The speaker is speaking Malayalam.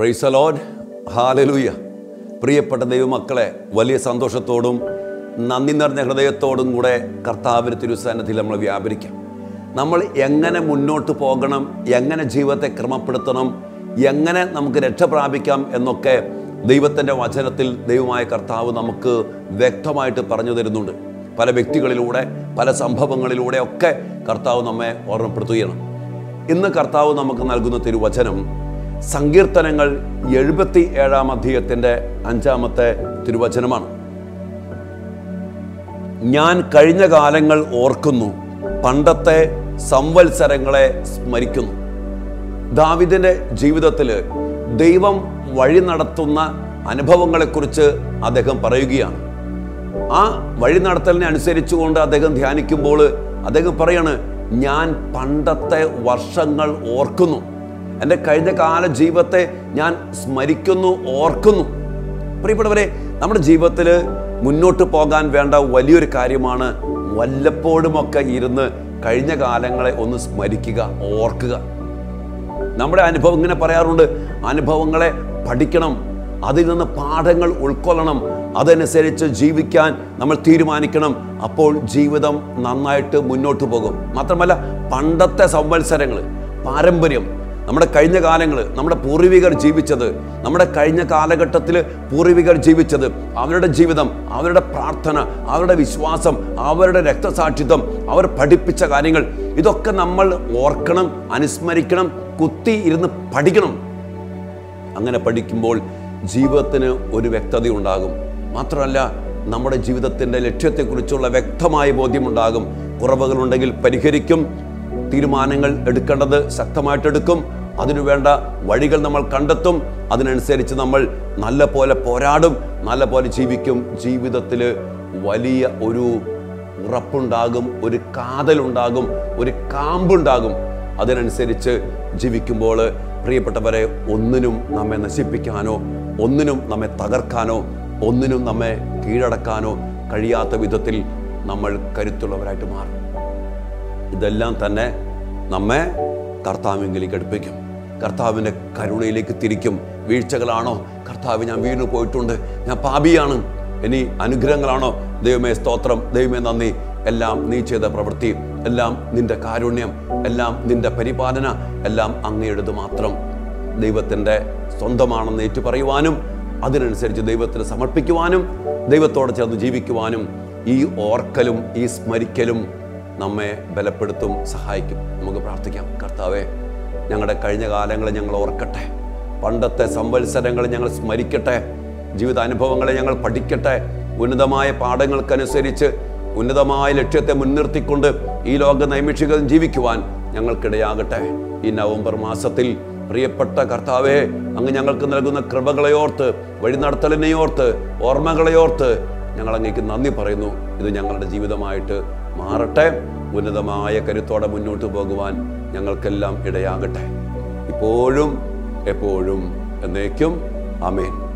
പ്രൈസ് അലോഡ് ഹാലലൂയ പ്രിയപ്പെട്ട ദൈവമക്കളെ വലിയ സന്തോഷത്തോടും നന്ദി നിറഞ്ഞ ഹൃദയത്തോടും കൂടെ കർത്താവിന് തിരുസന്നത്തിൽ നമ്മൾ വ്യാപരിക്കാം. നമ്മൾ എങ്ങനെ മുന്നോട്ട് പോകണം എങ്ങനെ ജീവിതത്തെ ക്രമപ്പെടുത്തണം എങ്ങനെ നമുക്ക് രക്ഷ പ്രാപിക്കാം എന്നൊക്കെ ദൈവത്തിന്റെ വചനത്തിൽ ദൈവമായ കർത്താവ് നമുക്ക് വ്യക്തമായിട്ട് പറഞ്ഞു തരുന്നുണ്ട്. പല വ്യക്തികളിലൂടെ പല സംഭവങ്ങളിലൂടെ ഒക്കെ കർത്താവ് നമ്മെ ഓർമ്മപ്പെടുത്തുകയാണ്. ഇന്ന് കർത്താവ് നമുക്ക് നൽകുന്ന തിരുവചനം സങ്കീർത്തനങ്ങൾ എഴുപത്തി ഏഴാം അധ്യയത്തിന്റെ അഞ്ചാമത്തെ തിരുവചനമാണ്. ഞാൻ കഴിഞ്ഞ കാലങ്ങൾ ഓർക്കുന്നു പണ്ടത്തെ സംവത്സരങ്ങളെ സ്മരിക്കുന്നു. ദാവിദിന്റെ ജീവിതത്തിൽ ദൈവം വഴി നടത്തുന്ന അനുഭവങ്ങളെക്കുറിച്ച് അദ്ദേഹം പറയുകയാണ്. ആ വഴി നടത്തലിനെ അനുസരിച്ചുകൊണ്ട് അദ്ദേഹം ധ്യാനിക്കുമ്പോൾ അദ്ദേഹം പറയാണ് ഞാൻ പണ്ടത്തെ വർഷങ്ങൾ ഓർക്കുന്നു. എന്റെ കഴിഞ്ഞ കാല ജീവിതത്തെ ഞാൻ സ്മരിക്കുന്നു ഓർക്കുന്നു. പ്രിയപ്പെട്ടവരെ നമ്മുടെ ജീവിതത്തിൽ മുന്നോട്ട് പോകാൻ വേണ്ട വലിയൊരു കാര്യമാണ് വല്ലപ്പോഴുമൊക്കെ ഇരുന്ന് കഴിഞ്ഞ കാലങ്ങളെ ഒന്ന് സ്മരിക്കുക ഓർക്കുക. നമ്മുടെ അനുഭവം ഇങ്ങനെ പറയാറുണ്ട് അനുഭവങ്ങളെ പഠിക്കണം അതിൽ നിന്ന് പാഠങ്ങൾ ഉൾക്കൊള്ളണം അതനുസരിച്ച് ജീവിക്കാൻ നമ്മൾ തീരുമാനിക്കണം അപ്പോൾ ജീവിതം നന്നായിട്ട് മുന്നോട്ട് പോകും. മാത്രമല്ല പണ്ടത്തെ സംവത്സരങ്ങൾ പാരമ്പര്യം നമ്മുടെ കഴിഞ്ഞ കാലങ്ങൾ നമ്മുടെ പൂർവികർ ജീവിച്ചത് നമ്മുടെ കഴിഞ്ഞ കാലഘട്ടത്തിൽ പൂർവികർ ജീവിച്ചത് അവരുടെ ജീവിതം അവരുടെ പ്രാർത്ഥന അവരുടെ വിശ്വാസം അവരുടെ രക്തസാക്ഷിത്വം അവർ പഠിപ്പിച്ച കാര്യങ്ങൾ ഇതൊക്കെ നമ്മൾ ഓർക്കണം അനുസ്മരിക്കണം കുത്തി ഇരുന്ന് പഠിക്കണം. അങ്ങനെ പഠിക്കുമ്പോൾ ജീവിതത്തിന് ഒരു വ്യക്തത ഉണ്ടാകും. മാത്രമല്ല നമ്മുടെ ജീവിതത്തിന്റെ ലക്ഷ്യത്തെക്കുറിച്ചുള്ള വ്യക്തമായ ബോധ്യമുണ്ടാകും. കുറവുകളുണ്ടെങ്കിൽ പരിഹരിക്കും തീരുമാനങ്ങൾ എടുക്കേണ്ടത് ശക്തമായിട്ട് എടുക്കും അതിനു വേണ്ട വഴികൾ നമ്മൾ കണ്ടെത്തും. അതിനനുസരിച്ച് നമ്മൾ നല്ല പോലെ പോരാടും. നല്ല പോലെ ജീവിക്കും. ജീവിതത്തിൽ വലിയ ഒരു ഉറപ്പുണ്ടാകും. ഒരു കാതലുണ്ടാകും. ഒരു കാമ്പുണ്ടാകും. അതിനനുസരിച്ച് ജീവിക്കുമ്പോൾ പ്രിയപ്പെട്ടവരെ ഒന്നിനും നമ്മെ നശിപ്പിക്കാനോ ഒന്നിനും നമ്മെ തകർക്കാനോ ഒന്നിനും നമ്മെ കീഴടക്കാനോ കഴിയാത്ത വിധത്തിൽ നമ്മൾ കരുത്തുള്ളവരായിട്ട് മാറും. ഇതെല്ലാം തന്നെ നമ്മെ കർത്താവിങ്കിലേക്ക് അടുപ്പിക്കും. കർത്താവിന്റെ കരുണയിലേക്ക് തിരിക്കും. വീഴ്ചകളാണോ? കർത്താവ് ഞാൻ വീണു പോയിട്ടുണ്ട്. ഞാൻ പാപിയാണ്. ഇനി അനുഗ്രഹങ്ങളാണോ? ദൈവമേ സ്തോത്രം. ദൈവമേ നന്ദി. എല്ലാം നീ ചെയ്ത പ്രവൃത്തി. എല്ലാം നിന്റെ കാരുണ്യം. എല്ലാം നിന്റെ പരിപാലന. എല്ലാം അങ്ങയുടേത് മാത്രം. ദൈവത്തിന്റെ സ്വന്തമാണെന്ന് ഏറ്റു പറയുവാനും അതിനനുസരിച്ച് ദൈവത്തിന് സമർപ്പിക്കുവാനും ദൈവത്തോടെ ചേർന്ന് ജീവിക്കുവാനും ഈ ഓർക്കലും ഈ സ്മരിക്കലും നമ്മെ ബലപ്പെടുത്തും സഹായിക്കും. നമുക്ക് പ്രാർത്ഥിക്കാം. കർത്താവെ ഞങ്ങളുടെ കഴിഞ്ഞ കാലങ്ങളെ ഞങ്ങൾ ഓർക്കട്ടെ. പണ്ടത്തെ സംവത്സരങ്ങൾ ഞങ്ങൾ സ്മരിക്കട്ടെ. ജീവിതാനുഭവങ്ങളെ ഞങ്ങൾ പഠിക്കട്ടെ. ഉന്നതമായ പാഠങ്ങൾക്കനുസരിച്ച് ഉന്നതമായ ലക്ഷ്യത്തെ മുൻനിർത്തിക്കൊണ്ട് ഈ ലോക നൈമിഷികം ജീവിക്കുവാൻ ഞങ്ങൾക്കിടയാകട്ടെ. ഈ നവംബർ മാസത്തിൽ പ്രിയപ്പെട്ട കർത്താവെ അങ്ങ് ഞങ്ങൾക്ക് നൽകുന്ന കൃപകളെയോർത്ത് വഴി നടത്തലിനെയോർത്ത് ഓർമ്മകളെയോർത്ത് ഞങ്ങൾ അങ്ങേക്ക് നന്ദി പറയുന്നു. ഇത് ഞങ്ങളുടെ ജീവിതമായിട്ട് മാറട്ടെ. ഉന്നതമായ കരുത്തോടെ മുന്നോട്ട് പോകുവാൻ ഞങ്ങൾക്കെല്ലാം ഇടയാകട്ടെ. ഇപ്പോഴും എപ്പോഴും എന്നേക്കും അമേൻ